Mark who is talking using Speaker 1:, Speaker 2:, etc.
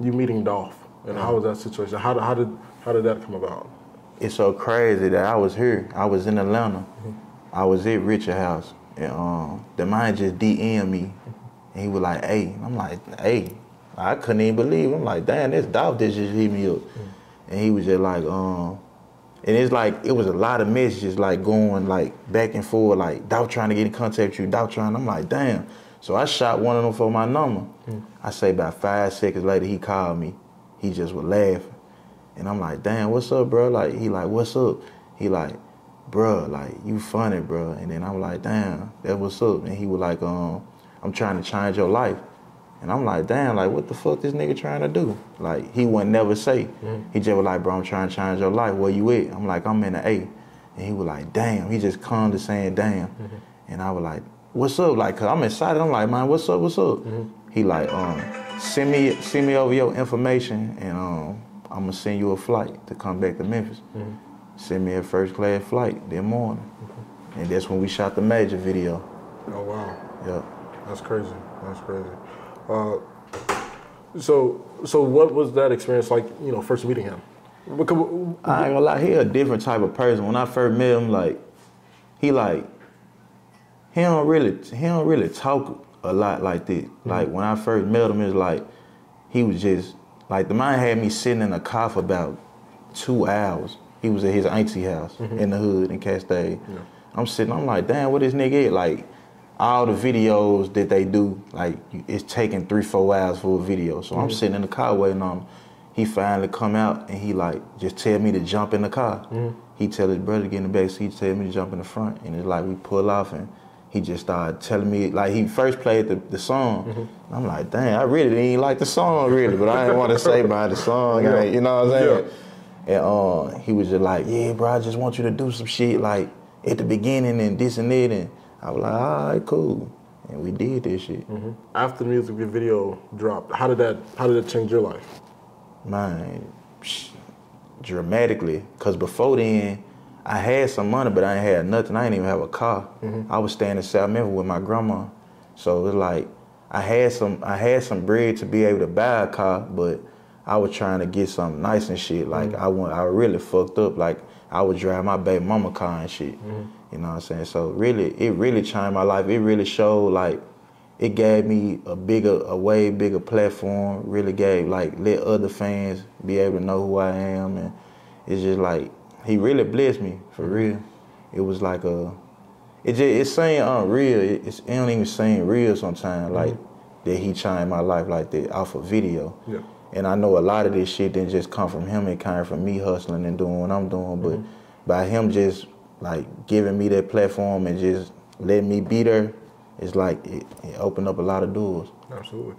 Speaker 1: you meeting Dolph, and how was that situation? How did how did how did that come about?
Speaker 2: It's so crazy that I was here. I was in Atlanta. I was at Richard House, and um, the man just DM me, and he was like, "Hey," I'm like, "Hey," I couldn't even believe. I'm like, "Damn, this Dolph that just hit me up," and he was just like, um. And it's like it was a lot of messages like going like back and forth, like Dolph trying to get in contact with you, Dolph trying. I'm like, damn. So I shot one of them for my number. Hmm. I say about five seconds later, he called me. He just was laughing. And I'm like, damn, what's up, bro? Like, he like, what's up? He like, bro, like, you funny, bro. And then I'm like, damn, that what's up? And he was like, um, I'm trying to change your life. And I'm like, damn, like, what the fuck this nigga trying to do? Like, he wouldn't never say. Hmm. He just was like, bro, I'm trying to change your life. Where you at? I'm like, I'm in the A. And he was like, damn. He just saying, damn. Hmm. And I was like, what's up? Like, cause I'm excited. I'm like, man, what's up? What's up? He like, um, send me send me over your information, and um, I'm gonna send you a flight to come back to Memphis. Send me a first class flight that morning, and that's when we shot the major video.
Speaker 1: Oh wow,
Speaker 2: Yeah.
Speaker 1: that's crazy. That's crazy. Uh, so so what was that experience like? You know, first meeting him. Because,
Speaker 2: I ain't gonna lie, he a different type of person. When I first met him, like, he like, he don't really, he don't really talk a lot like this. Mm-hmm. Like when I first met him, it's like, he was just like the man had me sitting in a car for about two hours. He was at his auntie house mm-hmm. in the hood in Castade. I'm sitting, I'm like, damn, what this nigga at? Like, all the videos that they do, like, it's taking three, four hours for a video. So I'm mm-hmm. sitting in the car waiting on him. He finally come out and he like just tell me to jump in the car. He tell his brother to get in the back seat, He tell me to jump in the front. And it's like we pull off and he just started telling me like he first played the, the song. I'm like, damn, I really didn't like the song really, but I didn't want to say by the song,
Speaker 1: Yeah.
Speaker 2: you know what I'm saying?
Speaker 1: Yeah.
Speaker 2: And uh, he was just like, yeah, bro, I just want you to do some shit like at the beginning and this and that. And I was like, all right, cool. And we did this shit.
Speaker 1: after the music video dropped, how did that how did it change your life?
Speaker 2: Mine, dramatically. Cause before then, I had some money, but I ain't had nothing. I didn't even have a car. Mm-hmm. I was staying in South Memphis with my grandma, so it was like I had some. I had some bread to be able to buy a car, but I was trying to get something nice and shit. Like mm-hmm. I want, I really fucked up. Like I would drive my baby mama car and shit. Mm-hmm. You know what I'm saying? So really, it really changed my life. It really showed like it gave me a bigger, a way bigger platform. Really gave like let other fans be able to know who I am, and it's just like he really blessed me for real. It was like a, it just it's saying uh, unreal. It, it's, it don't even seem real sometimes. Mm-hmm. Like that he changed my life like that off a video.
Speaker 1: Yeah.
Speaker 2: And I know a lot of this shit didn't just come from him. It came from me hustling and doing what I'm doing. But mm-hmm. by him just like giving me that platform and just letting me be there, it's like it, it opened up a lot of doors.
Speaker 1: Absolutely.